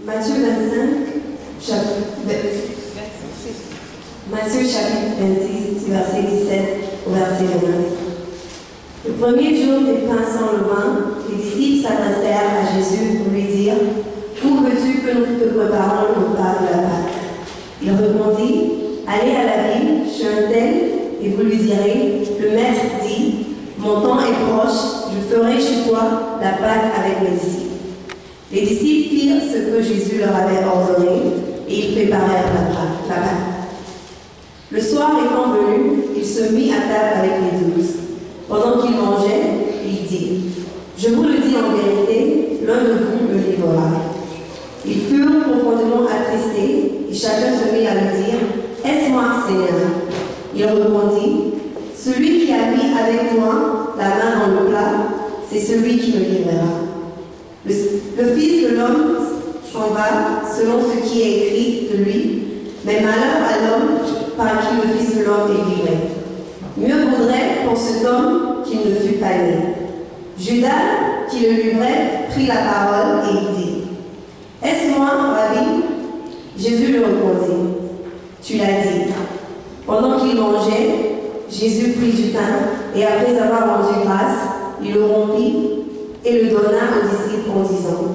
Matthieu 25, chapitre, Matthieu chapitre 26, verset 17 au verset 29. Le premier jour des pains sans levain, les disciples s'adressèrent à Jésus pour lui dire Où veux-tu que nous te préparions le repas de la Pâque? Il répondit Allez à la ville, chez un tel, et vous lui direz Le maître dit Mon temps est proche, je ferai chez toi la Pâque avec mes disciples. Les disciples firent ce que Jésus leur avait ordonné, et ils préparèrent la Pâque. Le soir étant venu, il se mit à table avec les douze. Pendant qu'il mangeait, il dit Je vous le dis en vérité, l'un de vous me livrera. Ils furent profondément attristés, et chacun se mit à lui dire Est-ce moi, Seigneur? Il répondit Celui qui a mis avec moi la main dans le plat, c'est celui qui me livrera. Le, le Fils de l'homme s'en va selon ce qui est écrit de lui, mais malheur à l'homme par qui le Fils de l'homme est livré. Mieux vaudrait pour cet homme qu'il ne fût pas né. Judas, qui le livrait, prit la parole et dit Est-ce moi, Rabbi? Jésus lui répondit Tu l'as dit. Pendant qu'il mangeait, Jésus prit du pain et après avoir rendu grâce, il le rompit et le donna aux disciples en disant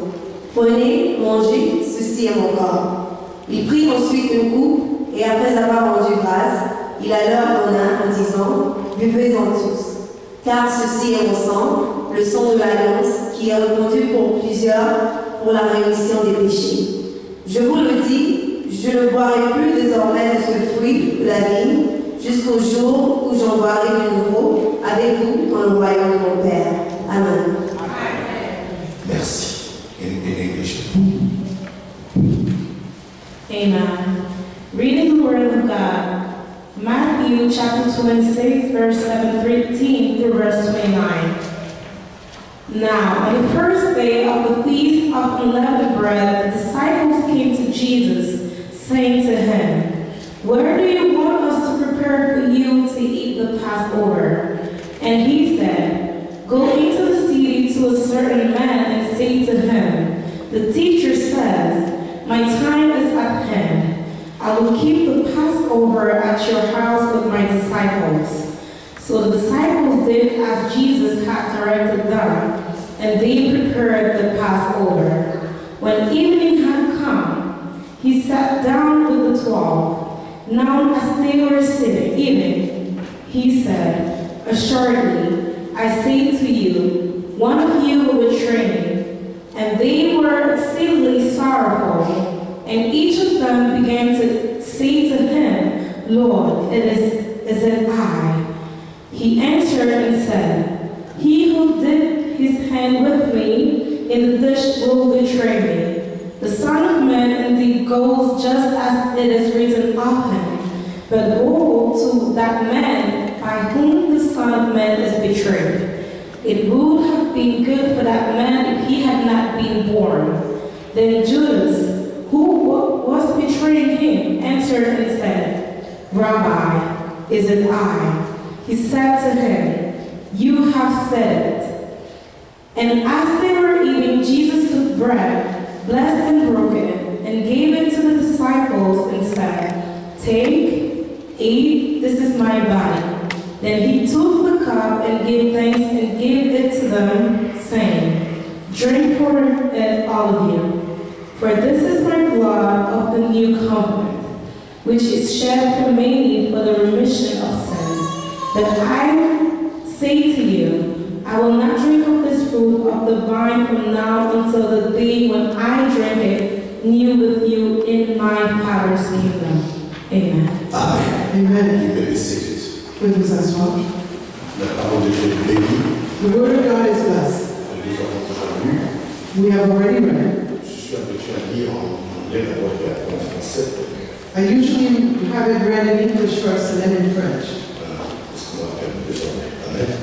Prenez, mangez, ceci est mon corps. Il prit ensuite une coupe et après avoir rendu grâce, il la leur donna en disant Buvez-en tous, car ceci est mon sang, le sang de l'alliance qui est répandu pour plusieurs pour la rémission des péchés. Je vous le dis, je ne boirai plus désormais de ce fruit de la vigne jusqu'au jour où j'en boirai de nouveau avec vous dans le royaume de mon Père. Amen. Amen. Reading the Word of God. Matthew chapter 26, verse 17 through verse 29. Now, on the first day of the feast of unleavened bread, the disciples came to Jesus, saying to him, Where do you want us to prepare for you to eat the Passover? And he said, Go into the city to a certain man and say to him, The teacher says, My time is at hand. I will keep the Passover at your house with my disciples. So the disciples did as Jesus had directed them, and they prepared the Passover. When evening had come, he sat down with the twelve. Now as they were sitting, eating, he said, Assuredly, I say to you, one of you will betray me. And they were exceedingly sorrowful, and each of them began to say to him, Lord, it is, is it I? He answered and said, He who dipped his hand with me in the dish will betray me. The Son of Man indeed goes just as it is written of him. But woe to that man by whom the Son of Man is betrayed. It would have been good for that man if he had not been born. Then Judas, who was betraying him, answered and said, Rabbi, is it I? He said to him, You have said it. And as they were eating, Jesus took bread, blessed and broke it, and gave it to the disciples and said, Take, eat, this is my body. Then he took the cup and gave thanks and gave it to them, saying, Drink for it, all of you. For this is my blood of the new covenant, which is shed for many for the remission of sins. But I say to you, I will not drink of this fruit of the vine from now until the day when I drink it new with you in my Father's kingdom. Amen. Amen. Amen. Pouvez vous asseoir. La parole de Dieu est bénie. The word of God is blessed. Nous avons déjà lu. We have already read. Je suis habitué à lire en anglais d'abord et après en français. I usually have it read in English first and then in French. C'est ce qu'on va désormais. Amen.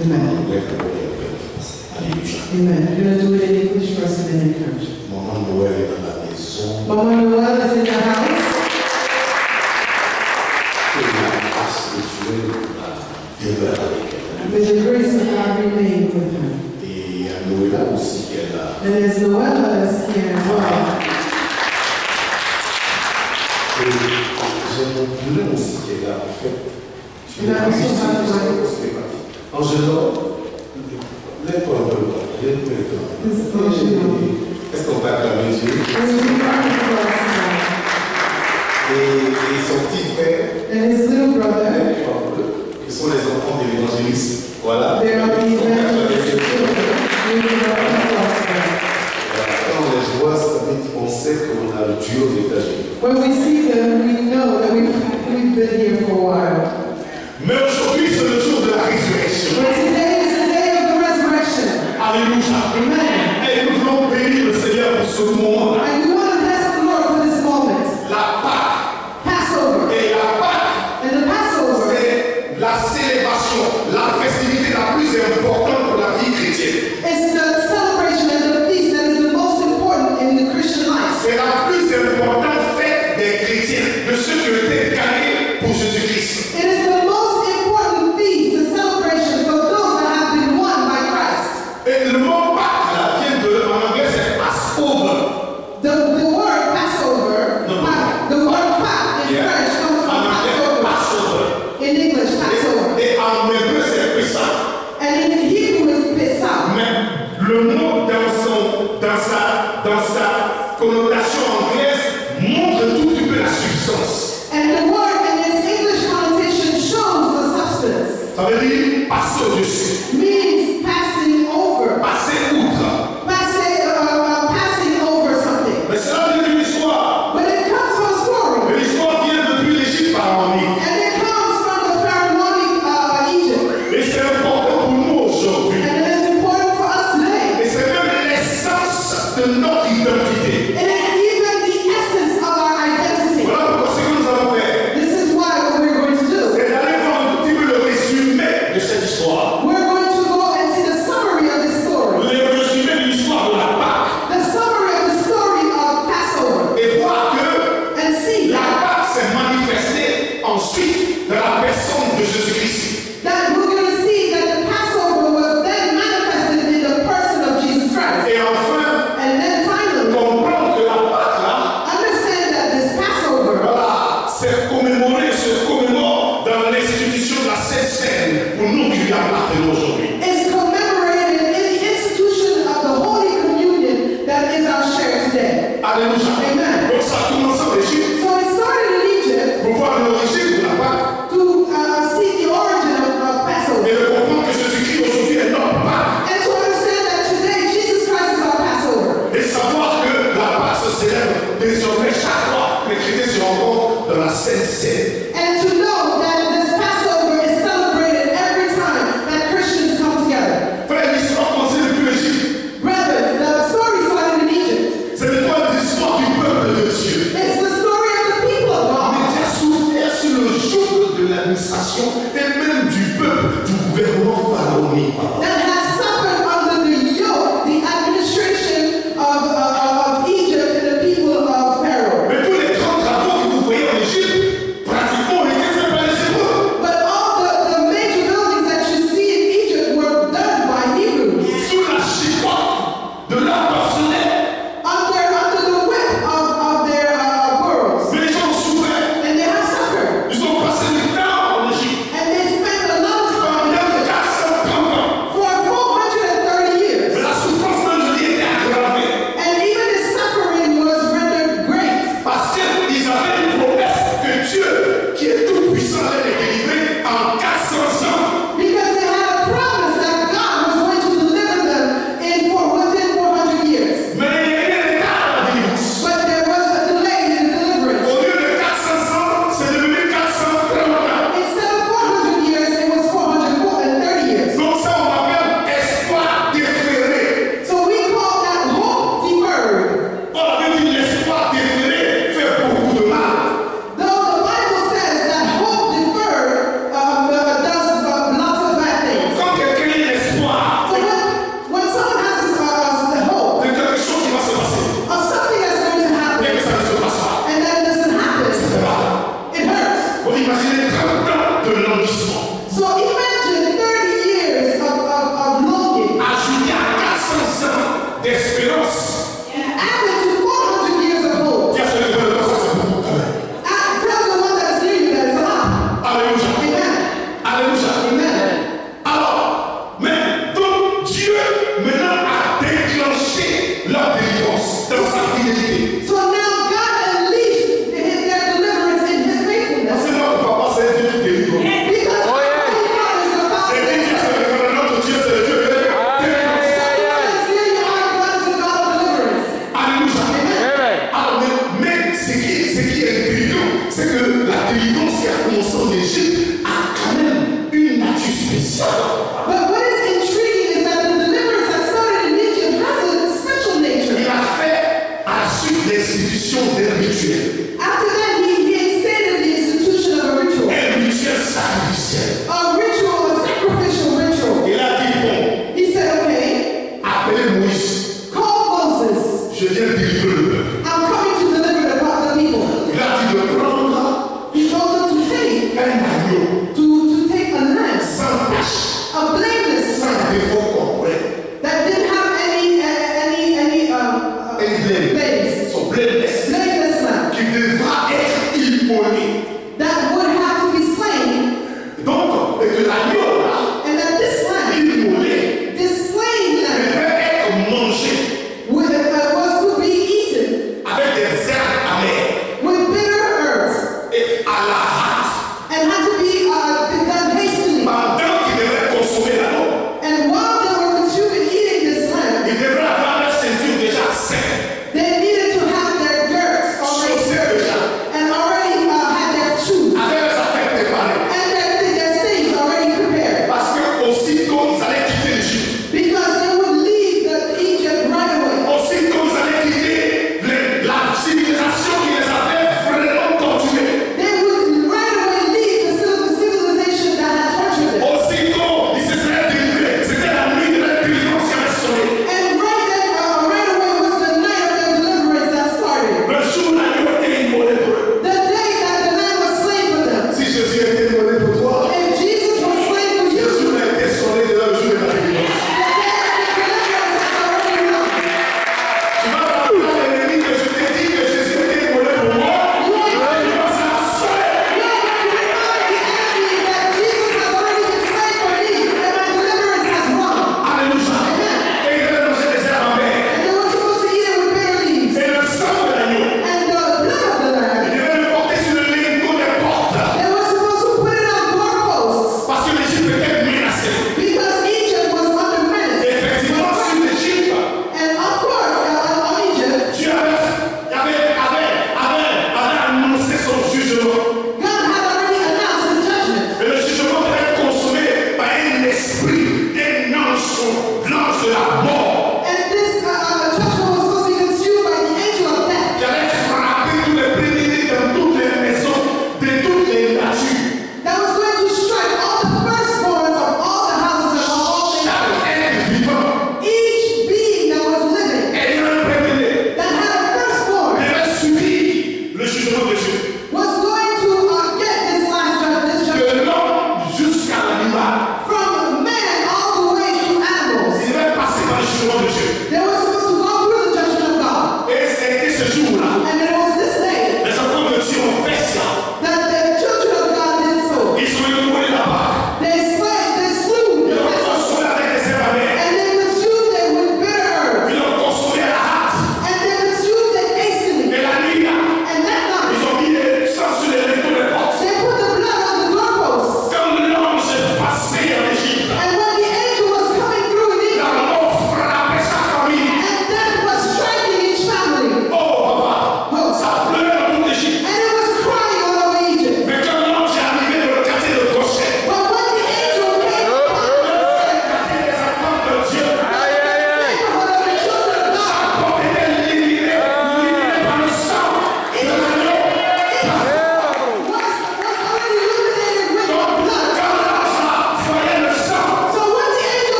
En Amen. anglais d'abord et après en français. Alléluia. Amen. I'm going to do it in English first and then in French. Maman Noël est dans la maison. Mama Noel is in the house. grace of God remained with him. And as Noella is here as well. J'ai mon cousin aussi qui est en fait. Je l'ai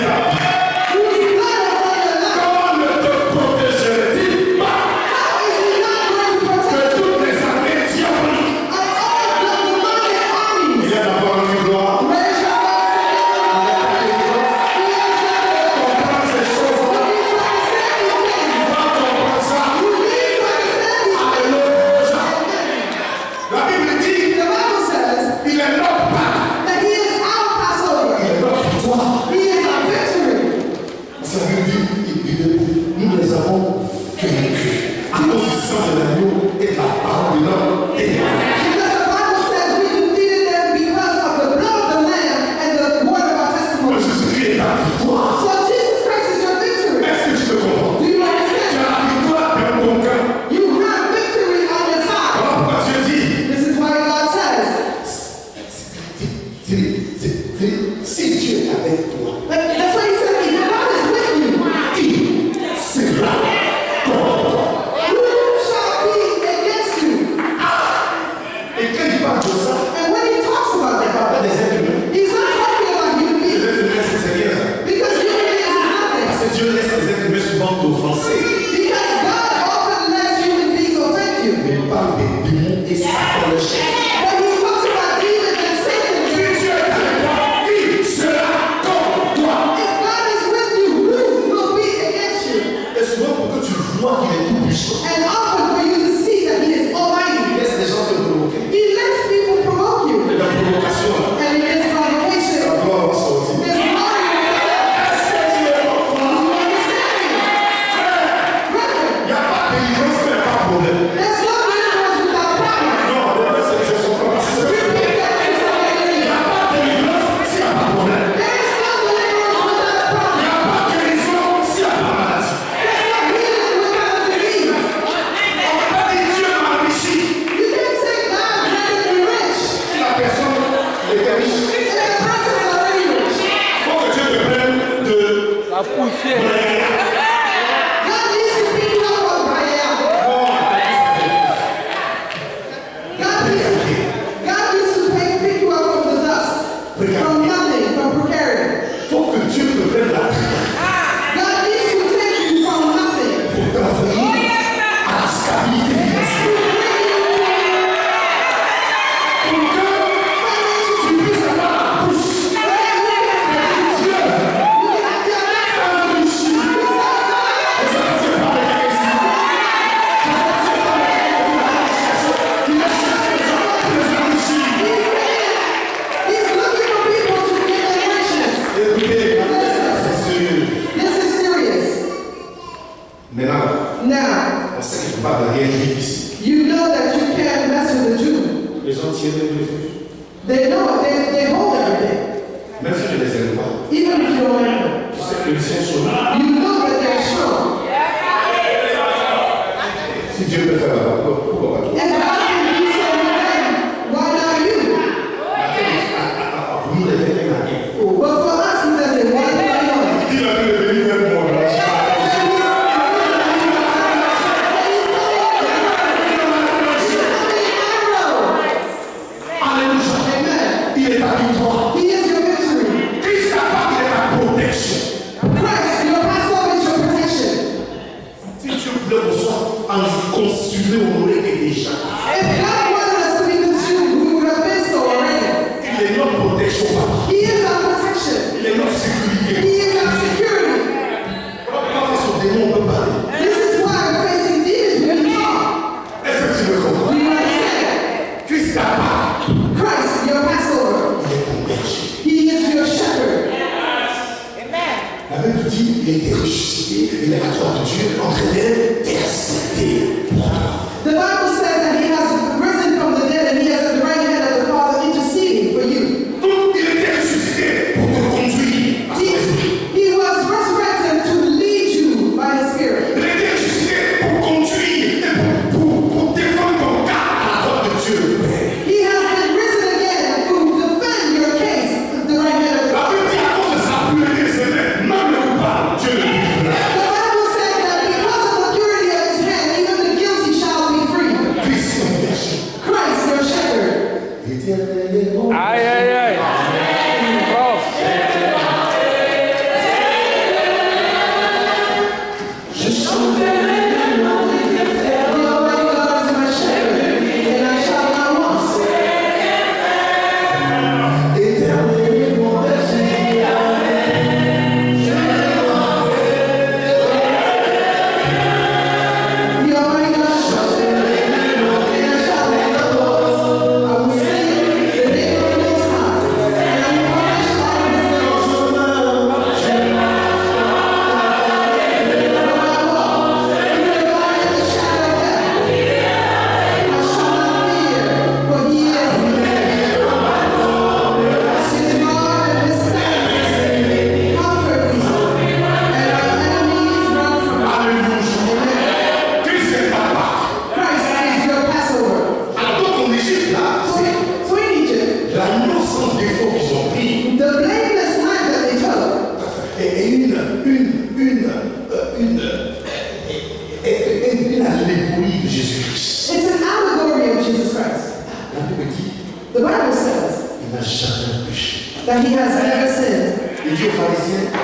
sur Moi qui est tout puissant. They know, they, hold everything. Même si je les aime pas. Even if you don't like You know that they are strong. Si Dieu peut faire la pourquoi pas Judéo-pharisiens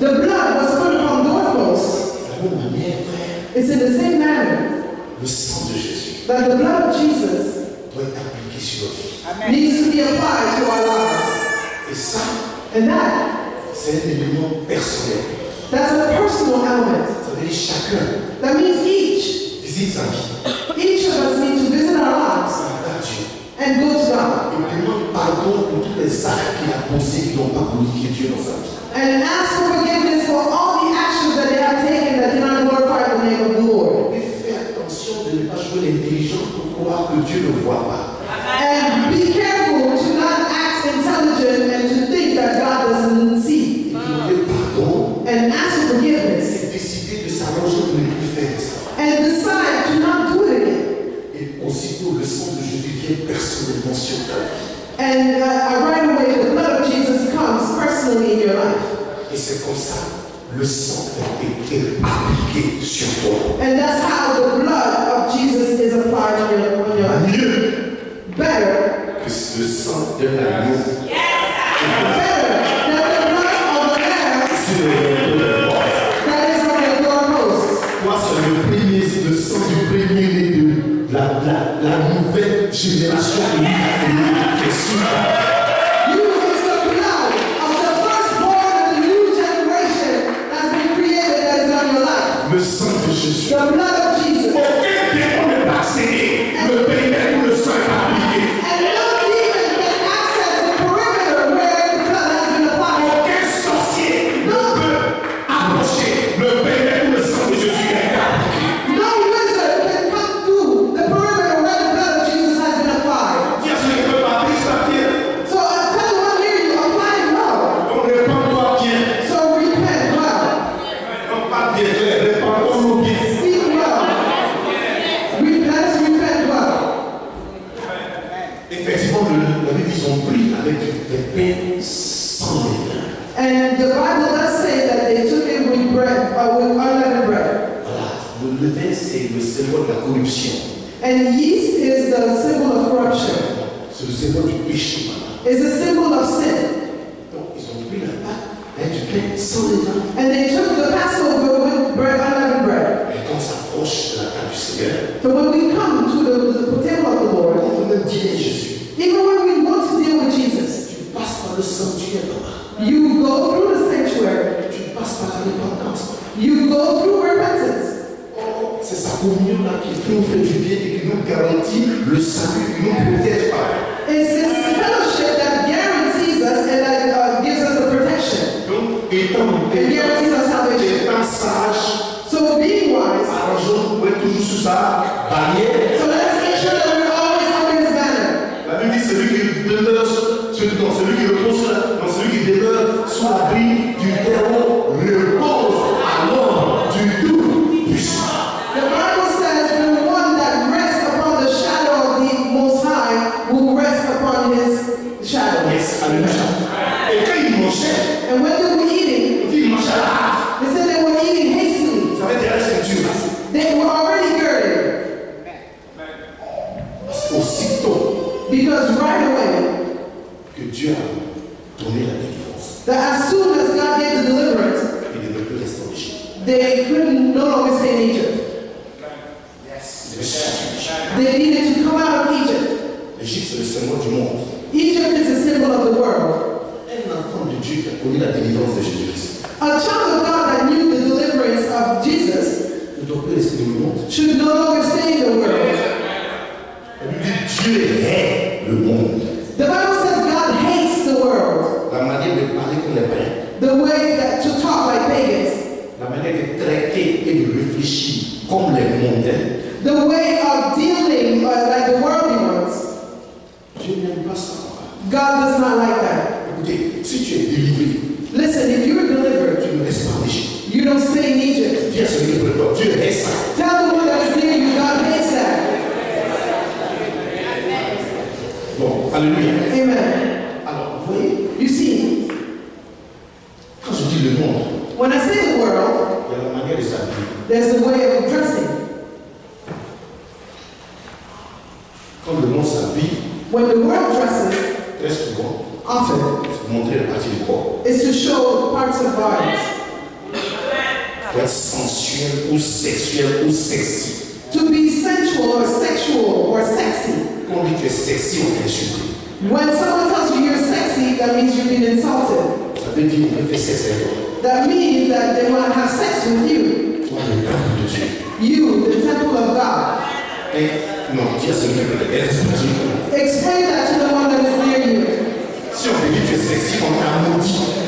The blood was put upon doorposts. Et c'est de cette même le sang de Jésus that the blood of Jesus doit être sur notre. Amen. needs to be applied to our lives. Et ça, And that, c'est un élément personnel. that's a personal element. Ça veut dire chacun That means each, visite sa vie. each of us need to visit our lives and go to God. Il demande pardon pour tous les actes qu'il a posés qui n'ont pas glorifié Dieu dans sa vie. and ask for forgiveness for all the actions that they have taken that did not glorify the name of the Lord. Et. And be careful to not act intelligent and to think that God doesn't see. And ask for forgiveness. And decide to not do it again. Et aussitôt le. And uh, Et c'est comme ça le sang a été appliqué sur toi. And that's how the blood of Jesus is applied to your, on Mieux que le sang de la Yes. Better than the blood of the Toi, c'est le sang du premier né de la, nouvelle génération. bonjour, vous pouvez toujours sur ça, barrière. Alléluia. Amen. Alors, vous voyez, you see, quand je dis le monde, when I say the world, il y a la manière de s'habiller. There's a way of dressing. Comme le monde s'habille, when the world dresses, très souvent, often, c'est montrer la partie du corps. It's to show parts of bodies. Être sensuel ou sexuel ou sexy. When someone tells you you're sexy, that means you've been insulted. Ça veut dire sexy. That means that they want to have sex with you. You, the temple of God. Et non, Dieu se Explain that to the one that is near you. Si on dit que tu es sexy, on t'a maudit.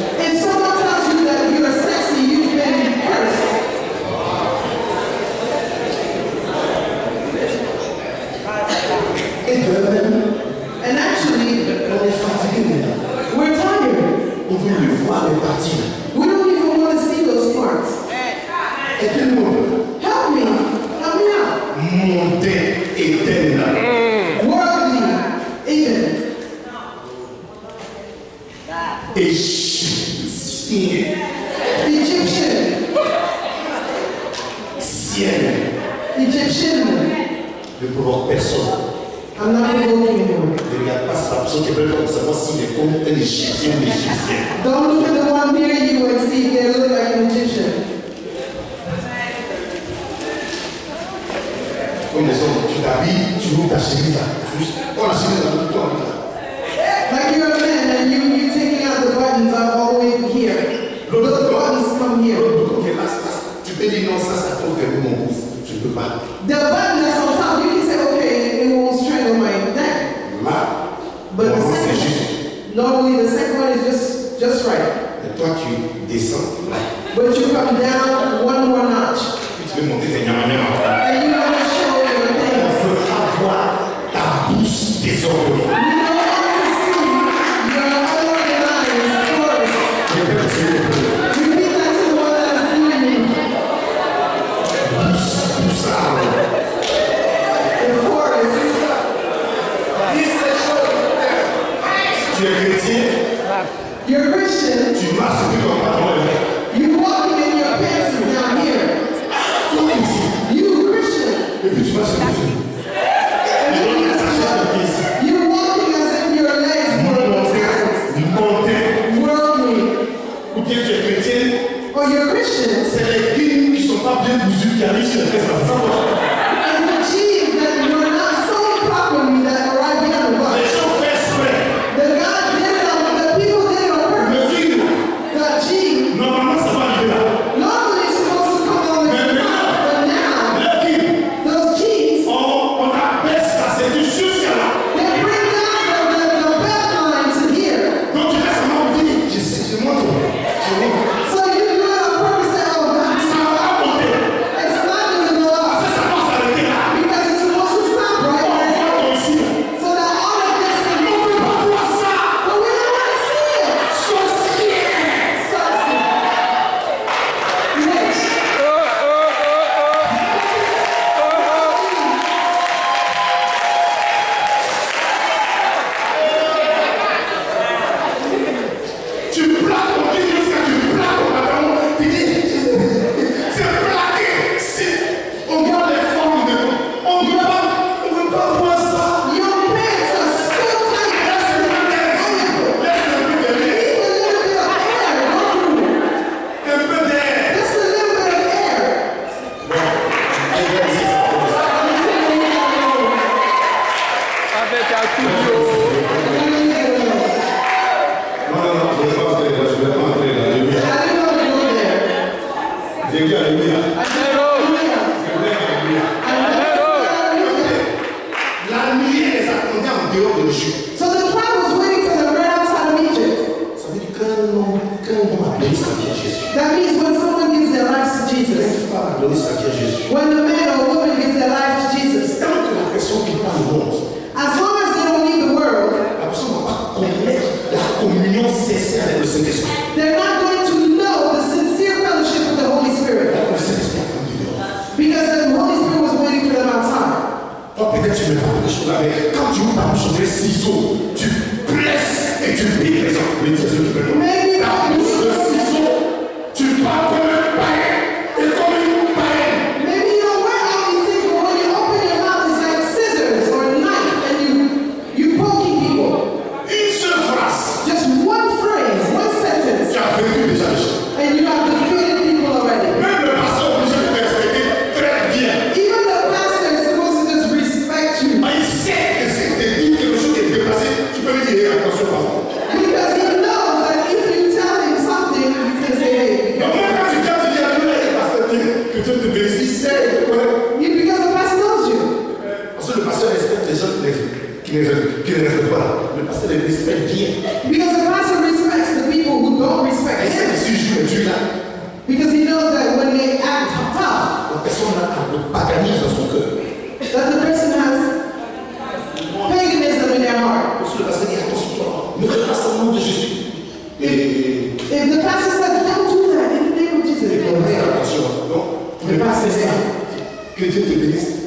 absolutely to see the and the sheep in the sheep. Don't look at the one near you and see they look like a magician. When. Oh la chemise. Like you're a man and you you taking out the buttons are all the way here. The buttons come here. The buttons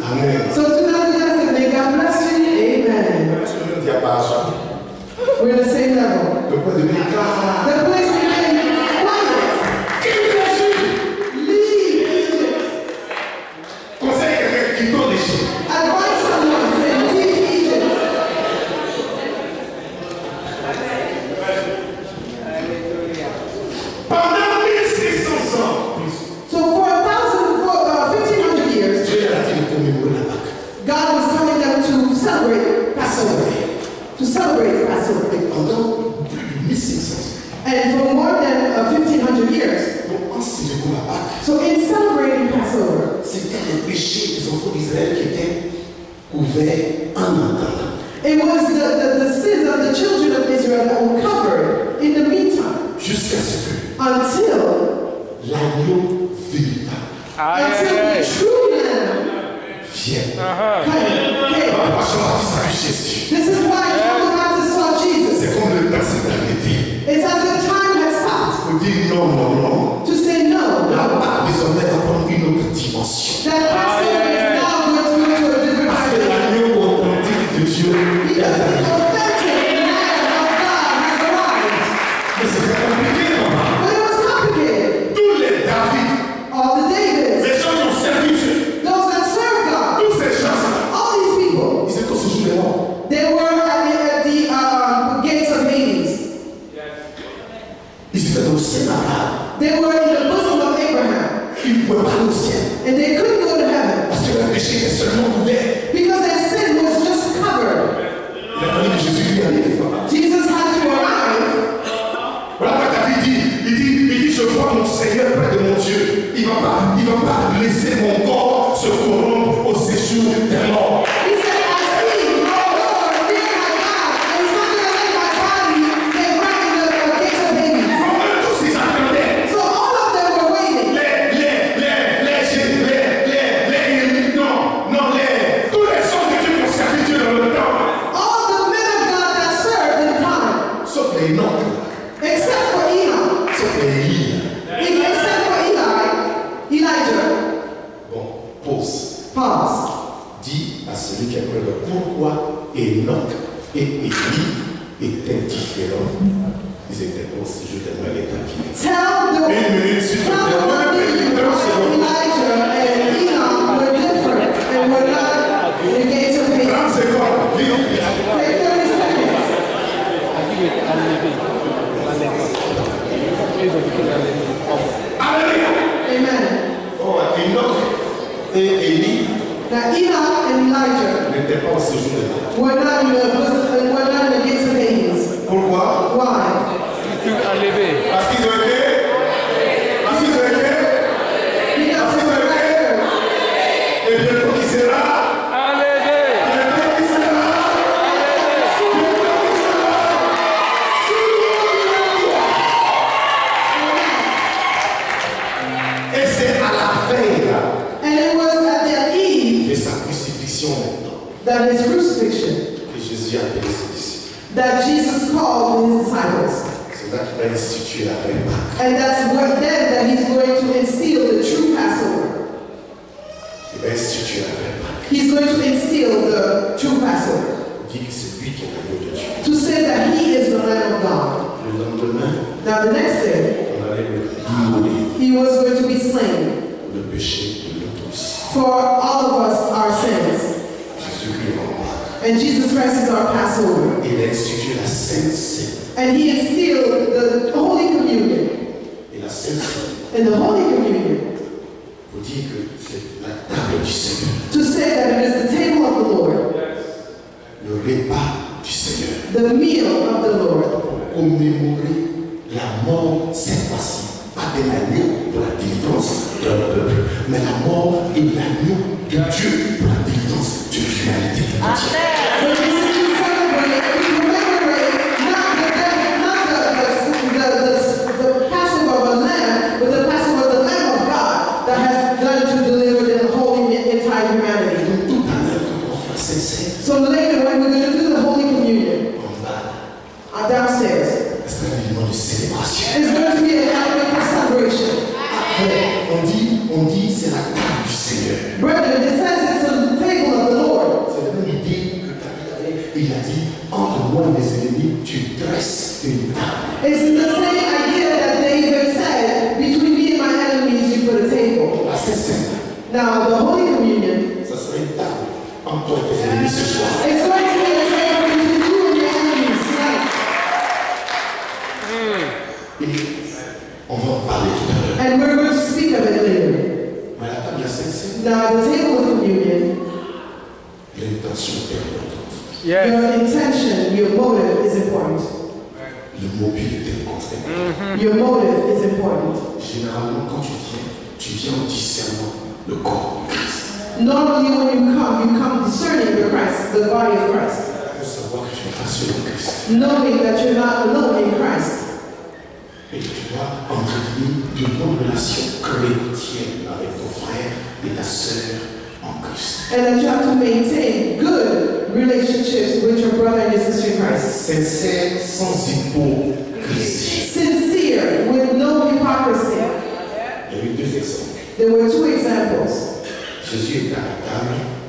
Amen. So tonight we're going to say, may God bless you. Amen. We're going to level. The place And they couldn't go to heaven. expresses our Passover.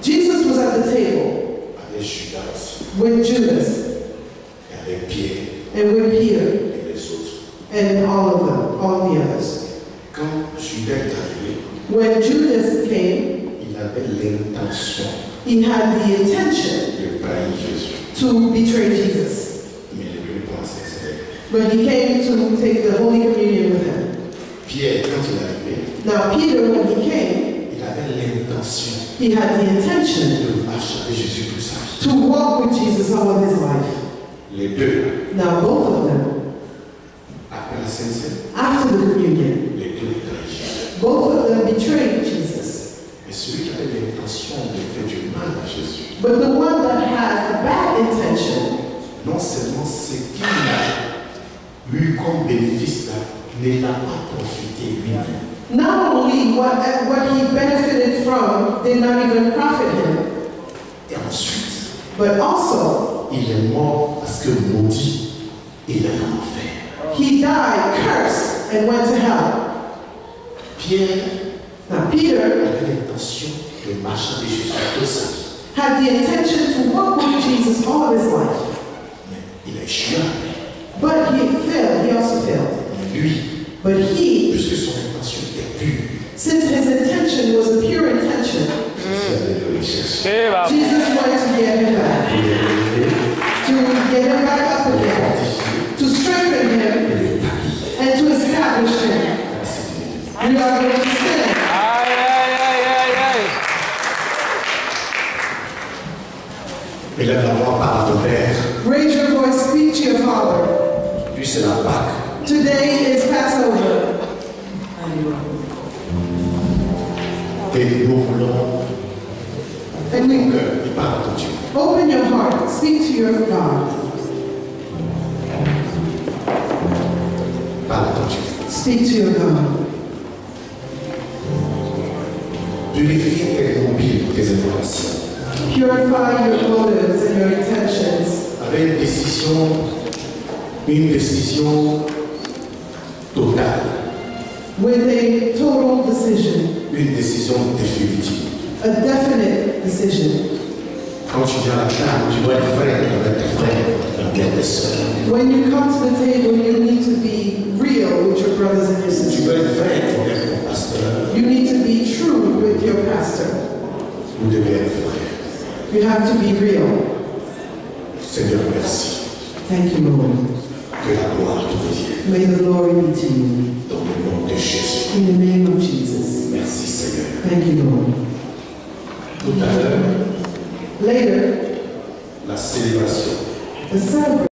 Jésus was at the table with Judas and with Peter and all of them, all the others. When Judas came, he had the intention to betray Jesus. But he came to take the Holy Communion with him. Now Peter, when he came, l'intention. He had the intention. De marcher avec Jésus pour sa vie. To walk with Jesus all of his life. Les deux. Now both of them. Après la Sainte After the communion. Les deux trahissent. Both of them betrayed Jesus. Et celui qui avait l'intention de faire du mal à Jésus. But the one that had a bad intention. Non seulement ce qu'il a eu comme bénéfice là, ne l'a pas profité lui-même. Not only what, uh, what he benefited from did not even profit him, ensuite, but also, il est mort parce que maudit, il est en enfer. He died cursed and went to hell. Pierre, now Peter, de marcher avec Jésus. Had the intention to walk with Jesus all his life. Mais il a. But he failed. He also failed. Lui, but he, since his intention was a pure intention, mm. Eh Jesus wanted to get open your heart, speak to your God, Parle à ton Dieu. speak to your God. Purifie tes mobiles, tes intentions. Purify your motives and your intentions Avec décision, une décision totale, with a total decision, une décision définitive. a definite decision. Quand tu viens à la table, tu dois être vrai avec tes frères, avec tes sœurs. When you come to the table, you need to be real with your brothers and your Tu sisters. dois être vrai avec ton pasteur. You need to be true with your pastor. Vous devez être vrai. You have to be real. Seigneur, merci. Thank you, Lord. Que la gloire te revienne. May the glory be to you. Dans le nom de Jésus. In the name of Jesus. Merci Seigneur. Thank you, Lord. Tout à l'heure, Later, la célébration the celebration.